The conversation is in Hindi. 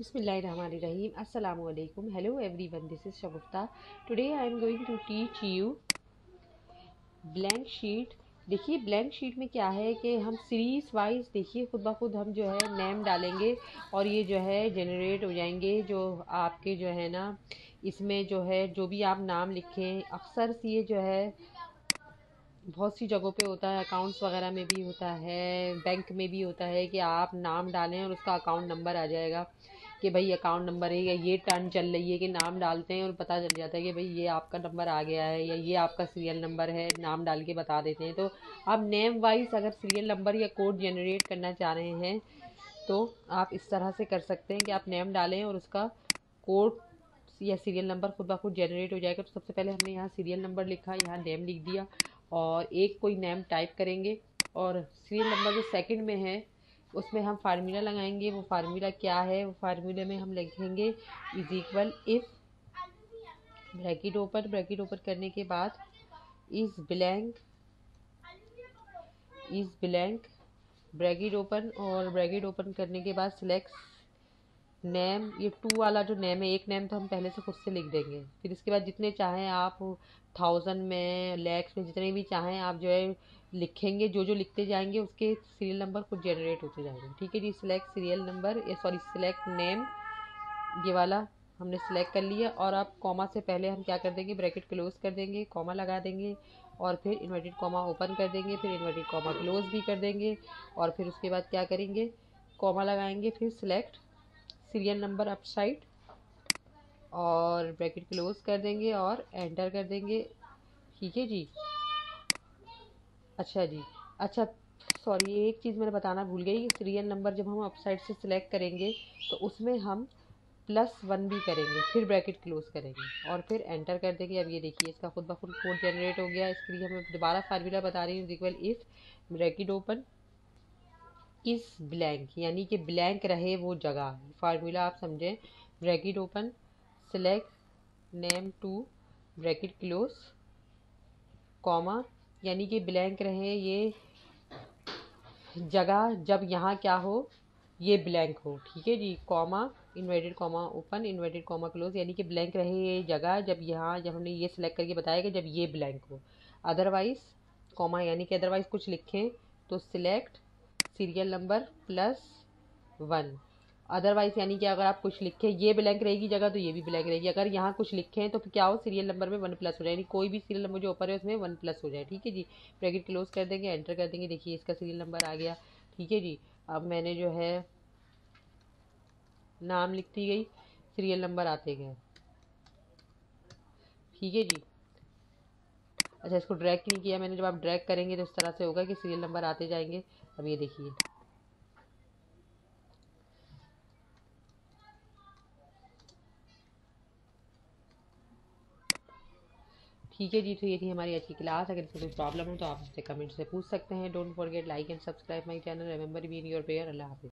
Bismillahirrahmanirrahim. Assalamu alaikum. Hello everyone. This is Shagufta. Today I am going to teach you blank. देखिए ब्लैंक शीट में क्या है कि हम सीरीज़ वाइज देखिए, खुद ब खुद हम जो है नेम डालेंगे और ये जो है जनरेट हो जाएँगे, जो आपके जो है ना, इसमें जो है, जो भी आप नाम लिखें, अक्सर से ये जो है, बहुत सी जगहों पे होता है अकाउंट्स वगैरह में भी होता है बैंक में भी होता है कि आप नाम डालें और उसका अकाउंट नंबर आ जाएगा कि भाई अकाउंट नंबर है या ये टर्न चल रही है कि नाम डालते हैं और पता चल जाता है कि भाई ये आपका नंबर आ गया है या ये आपका सीरियल नंबर है, नाम डाल के बता देते हैं। तो आप नेम वाइज अगर सीरियल नंबर या कोड जनरेट करना चाह रहे हैं तो आप इस तरह से कर सकते हैं कि आप नेम डालें और उसका कोड या सीरियल नंबर खुद ब खुद जनरेट हो जाएगा। तो सबसे पहले हमने यहाँ सीरियल नंबर लिखा, यहाँ नेम लिख दिया और एक कोई नेम टाइप करेंगे और सीरियल नंबर जो सेकंड में है उसमें हम फार्मूला लगाएँगे, वो फार्मूला क्या है, वो फार्मूले में हम लिखेंगे is equal if bracket open bracket open करने के बाद is blank is blank bracket open और ब्रैकेट ओपन करने के बाद सिलेक्ट नेम ये टू वाला जो नेम है, एक नेम तो हम पहले से खुद से लिख देंगे। फिर इसके बाद जितने चाहें आप थाउज़ेंड में लैक्स में, जितने भी चाहें आप जो है लिखेंगे जो जो लिखते जाएँगे, उसके सीरियल नंबर खुद जनरेट होते जाएँगे। ठीक है जी सिलेक्ट सीरियल नंबर या सॉरी सिलेक्ट नेम ये वाला हमने सिलेक्ट कर लिया और अब कॉमा से पहले हम क्या कर देंगे ब्रैकेट क्लोज कर देंगे कॉमा लगा देंगे और फिर इन्वर्टेड कॉमा ओपन कर देंगे, फिर इन्वर्टेड कॉमा क्लोज भी कर देंगे और फिर उसके बाद क्या करेंगे कॉमा लगाएँगे, फिर select serial number up side और ब्रैकेट क्लोज कर देंगे और एंटर कर देंगे। ठीक है जी? अच्छा जी। अच्छा सॉरी एक चीज़ मैंने बताना भूल गई सीरियल नंबर जब हम अप साइड से सिलेक्ट करेंगे तो उसमें हम प्लस वन भी करेंगे, फिर ब्रैकेट क्लोज करेंगे और फिर एंटर कर देंगे। अब ये देखिए, इसका खुद ब खुद कोड जनरेट हो गया। इसके लिए हमें दोबारा फार्मूला बता रही हूँ। इक्वल इफ़ ब्रैकेट ओपन इस ब्लैंक यानी कि ब्लैंक रहे वो जगह। फार्मूला आप समझें bracket open select name two bracket close comma यानी कि ब्लैंक रहे ये जगह, जब यहाँ क्या हो, ये ब्लैंक हो, ठीक है जी? Comma, inverted comma open, inverted comma close, यानी कि ब्लैंक रहे ये जगह, जब यहाँ, जब हमने ये सिलेक्ट करके बताया कि जब ये ब्लैंक हो। अदरवाइज़ कॉमा यानी कि अदरवाइज़ कुछ लिखें तो select serial number plus one otherwise यानी कि अगर आप कुछ लिखें, ये ब्लैंक रहेगी जगह तो ये भी ब्लैंक रहेगी। अगर यहाँ कुछ लिखें तो क्या हो? सीरियल नंबर में वन प्लस हो जाए। यानी कोई भी सीरियल नंबर जो ऊपर है, उसमें वन प्लस हो जाए। ठीक है जी? ब्रैकेट क्लोज कर देंगे एंटर कर देंगे। देखिए, इसका सीरियल नंबर आ गया। ठीक है जी? अब मैंने जो है, नाम लिखती गई। सीरियल नंबर आते गए। ठीक है जी? अच्छा इसको ड्रैग नहीं किया मैंने। जब आप ड्रैग करेंगे तो इस तरह से होगा कि सीरियल नंबर आते जाएँगे। अब ये देखिए। ठीक है जी तो ये थी हमारी आज की क्लास। अगर इसमें कोई प्रॉब्लम हो तो आप मुझसे कमेंट से पूछ सकते हैं। Don't forget like and subscribe my channel remember be in your prayer अल्लाह हाफिज़।